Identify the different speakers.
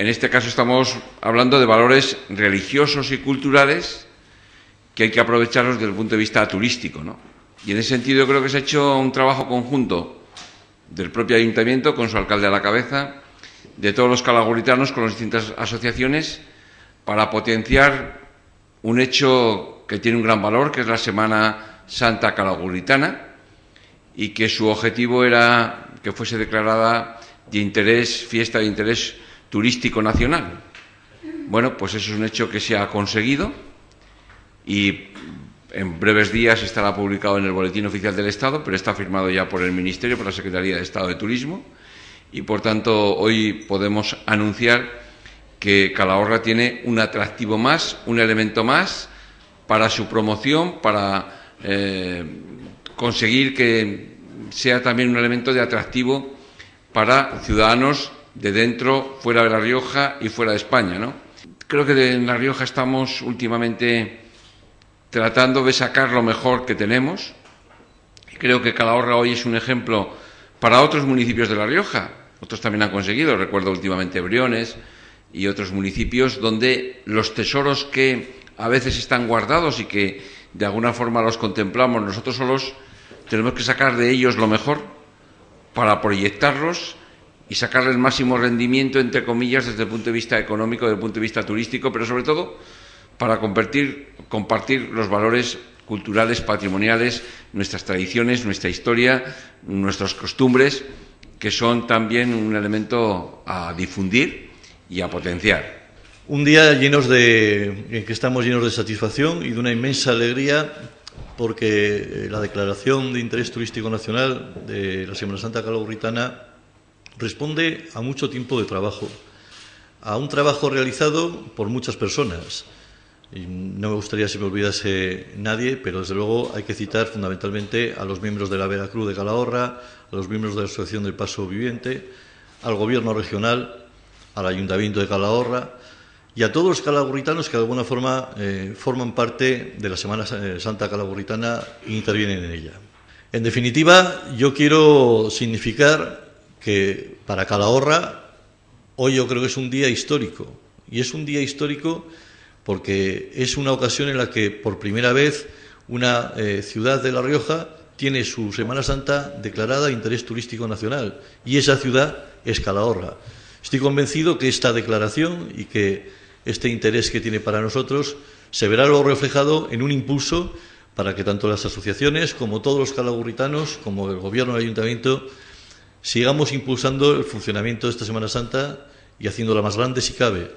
Speaker 1: en este caso estamos hablando de valores religiosos y culturales que hay que aprovecharlos desde el punto de vista turístico. ¿no? Y en ese sentido creo que se ha hecho un trabajo conjunto del propio ayuntamiento, con su alcalde a la cabeza, de todos los calaguritanos, con las distintas asociaciones, para potenciar un hecho que tiene un gran valor, que es la Semana Santa Calaguritana, y que su objetivo era que fuese declarada de interés, fiesta de interés turístico nacional. Bueno, pues eso es un hecho que se ha conseguido y en breves días estará publicado en el Boletín Oficial del Estado, pero está firmado ya por el Ministerio, por la Secretaría de Estado de Turismo, y por tanto hoy podemos anunciar que Calahorra tiene un atractivo más, un elemento más para su promoción, para eh, conseguir que sea también un elemento de atractivo para ciudadanos de dentro, fuera de La Rioja y fuera de España. ¿no? Creo que en La Rioja estamos últimamente tratando de sacar lo mejor que tenemos. Creo que Calahorra hoy es un ejemplo para otros municipios de La Rioja. Otros también han conseguido, recuerdo últimamente Briones y otros municipios donde los tesoros que a veces están guardados y que de alguna forma los contemplamos nosotros solos, tenemos que sacar de ellos lo mejor para proyectarlos y sacarle el máximo rendimiento, entre comillas, desde el punto de vista económico, desde el punto de vista turístico, pero sobre todo para compartir, compartir los valores culturales, patrimoniales, nuestras tradiciones, nuestra historia, nuestras costumbres, que son también un elemento a difundir y a potenciar.
Speaker 2: Un día llenos de, en que estamos llenos de satisfacción y de una inmensa alegría porque la declaración de interés turístico nacional de la Semana Santa Calabritana responde a mucho tiempo de trabajo, a un trabajo realizado por muchas personas. Y no me gustaría se me olvidase nadie, pero desde luego hay que citar fundamentalmente a los miembros de la Veracruz de Calahorra, a los miembros de la Asociación del Paso Viviente, al Gobierno regional, al Ayuntamiento de Calahorra y a todos los calagurritanos que de alguna forma eh, forman parte de la Semana Santa Calagurritana e intervienen en ella. En definitiva, yo quiero significar que para Calahorra hoy yo creo que es un día histórico. Y es un día histórico porque es una ocasión en la que por primera vez una eh, ciudad de La Rioja tiene su Semana Santa declarada de interés turístico nacional. Y esa ciudad es Calahorra. Estoy convencido que esta declaración y que este interés que tiene para nosotros se verá luego reflejado en un impulso para que tanto las asociaciones como todos los calagurritanos, como el Gobierno del Ayuntamiento, sigamos impulsando el funcionamiento de esta Semana Santa y haciéndola más grande si cabe.